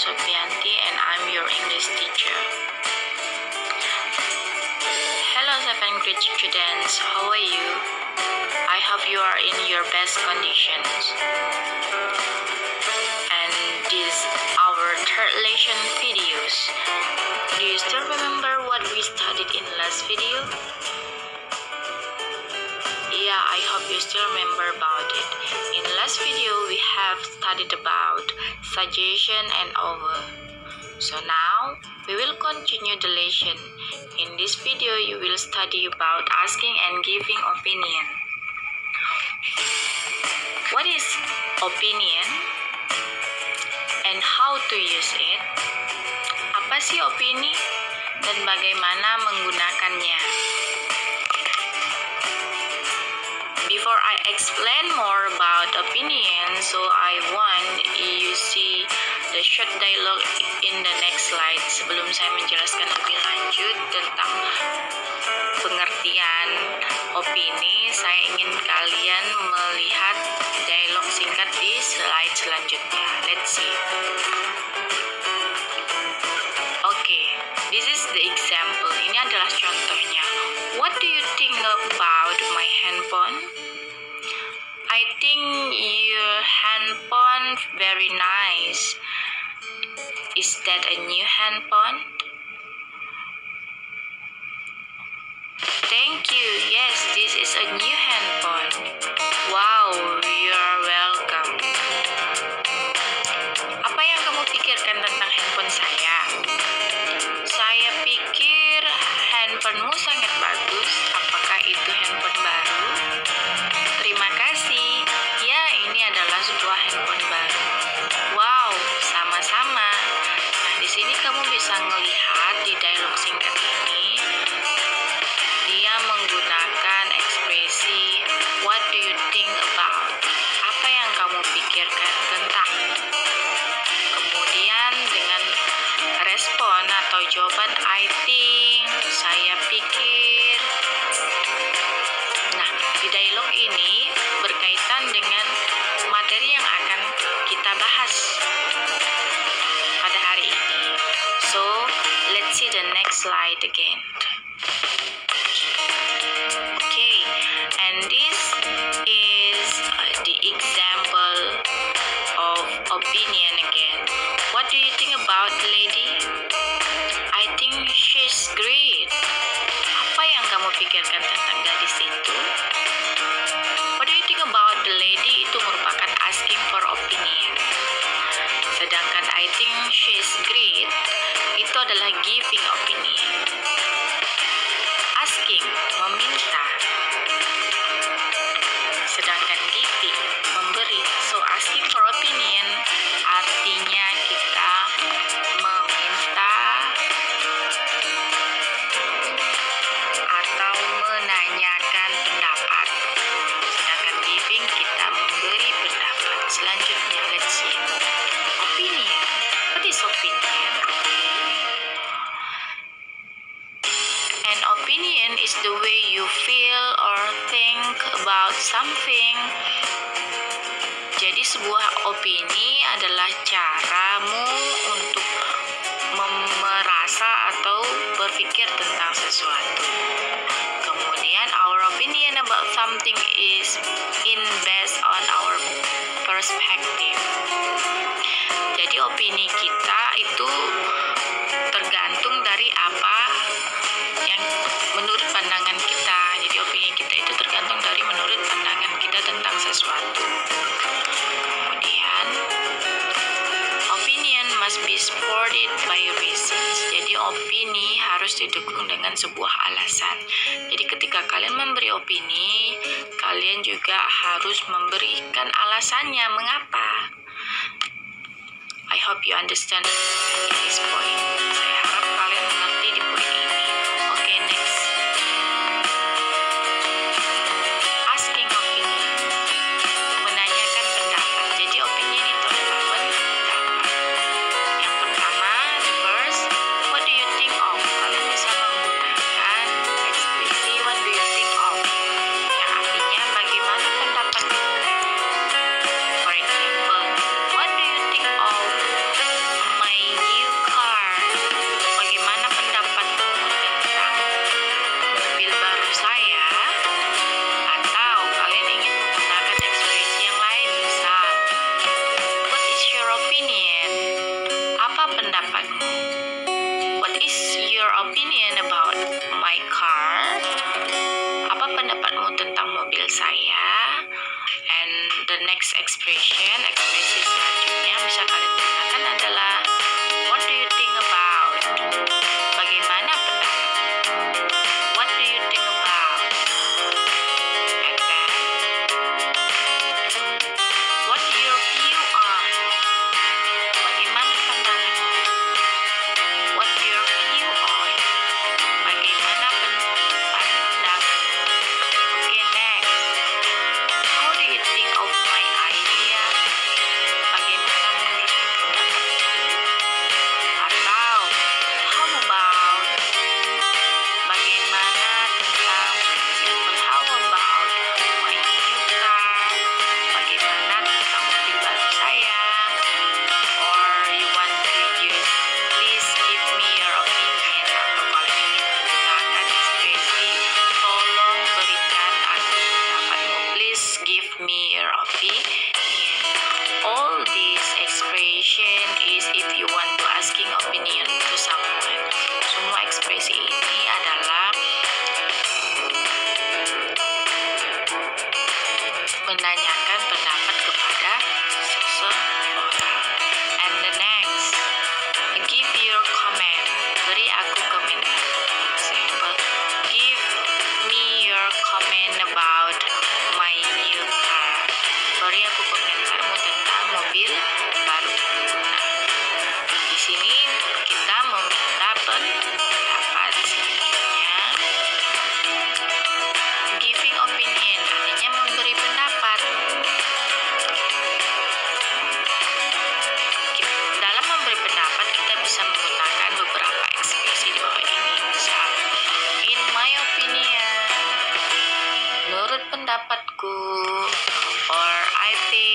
Sofianti and I'm your English teacher. Hello seventh grade students, how are you? I hope you are in your best conditions. And this our third lesson videos. Do you still remember what we studied in last video? Yeah, I hope you still remember about it. In last video, we have studied about suggestion and over. So now, we will continue the lesson. In this video, you will study about asking and giving opinion. What is opinion? And how to use it? Apa sih opini? Dan bagaimana menggunakannya? Before I explain more about opinion, so I want you see the short dialogue in the next slide sebelum saya menjelaskan lebih lanjut tentang pengertian opini. Saya ingin kalian melihat dialog singkat di slide selanjutnya. Let's see. Okay, this is the example. Ini adalah contohnya. What do you think about my handphone? Your handphone very nice. Is that a new handphone? Thank you. Yes, this is a new handphone. Wow, adalah sebuah handphone baru. Wow, sama-sama. Nah, di sini kamu bisa melihat di dialog singkat ini dia menggunakan ekspresi what do you think about? Apa yang kamu pikirkan tentang? Kemudian dengan respon atau jawaban I think, saya pikir. Nah, di dialog ini berkaitan dengan materi yang akan kita bahas pada hari ini. So, let's see the next slide again. Okay, and this is uh, the example of opinion again. What do you think about the lady? I think she's great. Apa yang kamu pikirkan tentang caramu untuk merasa atau berpikir tentang sesuatu. Kemudian our opinion about something is in based on our perspective. Jadi opini kita itu tergantung dari apa yang menurut pandangan kita. Jadi opini kita itu tergantung dari menurut pandangan kita tentang sesuatu. Supported by reasons. Jadi opini harus didukung dengan sebuah alasan. Jadi ketika kalian memberi opini, kalian juga harus memberikan alasannya mengapa. I hope you understand this point. komen about my new car. Sorry aku komentarmu tentang mobil pendapatku or I think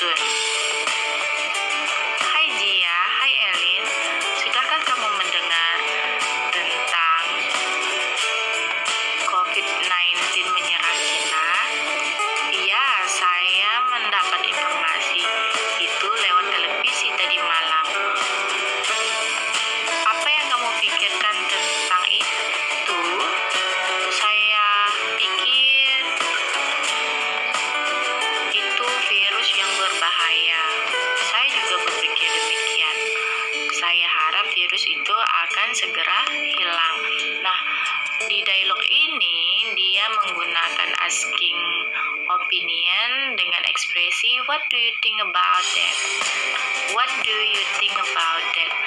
true. what do you think about it? What do you think about it?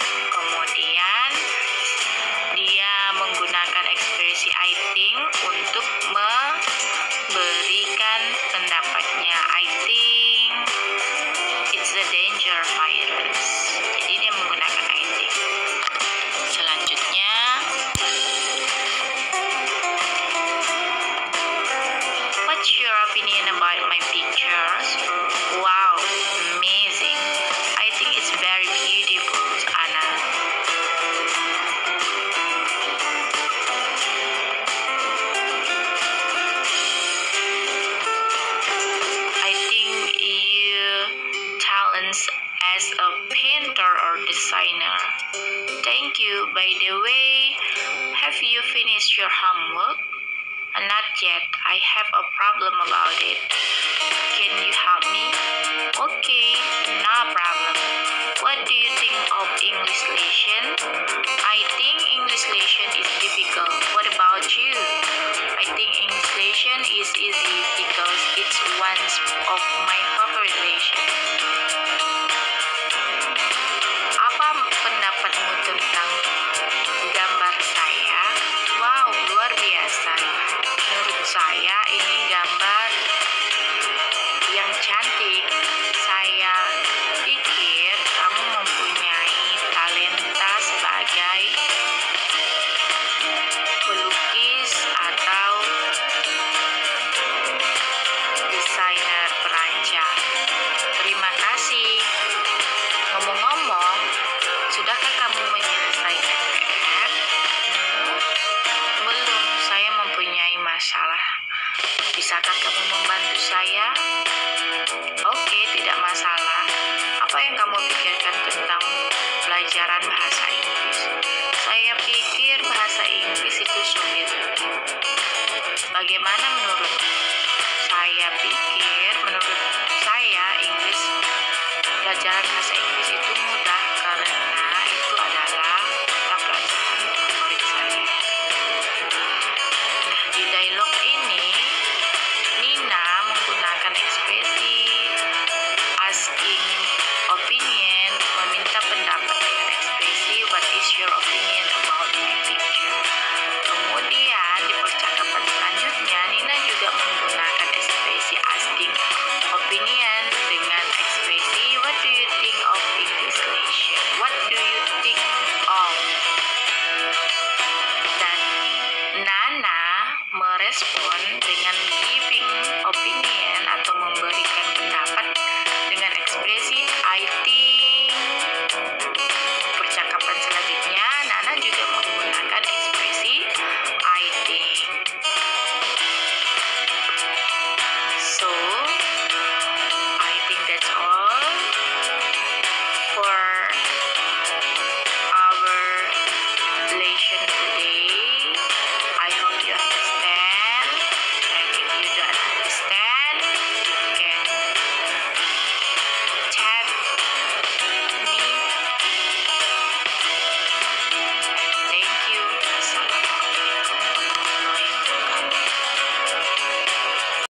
I have a problem about it. nanti saya pikir kamu mempunyai talenta sebagai pelukis atau desainer perancang. Terima kasih. Ngomong-ngomong, sudahkah kamu menyelesaikan PR? Hmm, belum, saya mempunyai masalah. Bisakah kamu membantu saya? Oke, tidak masalah. Apa yang kamu pikirkan?